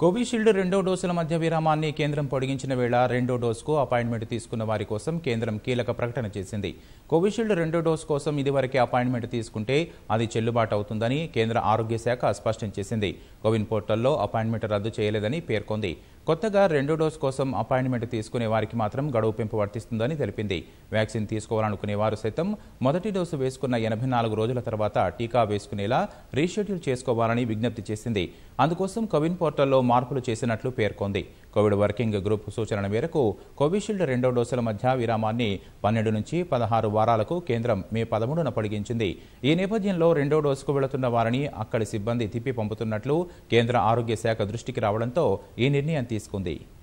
Covishield రెండో డోసుల మధ్య విరామాన్ని కేంద్రం పొడిగించిన వేళ రెండో డోసుకు అపాయింట్మెంట్ తీసుకున్న వారి కోసం కేంద్రం కీలక ప్రకటన చేసింది. కోవిషీల్డ్ రెండో డోసు కోసం ఇదివరకే అపాయింట్మెంట్ తీసుకుంటే అది చెల్లుబాటు అవుతుందని కేంద్ర ఆరోగ్య శాఖ స్పష్టం చేసింది. కోవిన్ పోర్టల్లో అపాయింట్మెంట్ రద్దు చేయలేదని పేర్కొంది. కొత్తగా రెండో డోసు కోసం అపాయింట్మెంట్ తీసుకునే వారికి మాత్రం గడువు పెంపు వర్తిస్తుందని తెలిపింది. వ్యాక్సిన్ తీసుకోవాలనుకునే వారు సైతం మొదటి డోసు వేసుకున్న ఎనభై నాలుగు రోజుల తర్వాత టీకా వేసుకునేలా రీషెడ్యూల్ చేసుకోవాలని విజ్ఞప్తి చేసింది. అందుకోసం కోవిన్ పోర్టల్లో మార్పులు చేసినట్లు పేర్కొంది. కోవిడ్ వర్కింగ్ గ్రూప్ సూచనల మేరకు కోవిషీల్డ్ రెండో డోసుల మధ్య విరామాన్ని పన్నెండు నుంచి పదహారు వారాలకు కేంద్రం మే పదమూడున పొడిగించింది. ఈ నేపథ్యంలో రెండో డోసుకు వెళుతున్న వారిని అక్కడి సిబ్బంది తిప్పి పంపుతున్నట్లు కేంద్ర ఆరోగ్య శాఖ దృష్టికి రావడంతో ఈ నిర్ణయం esconder.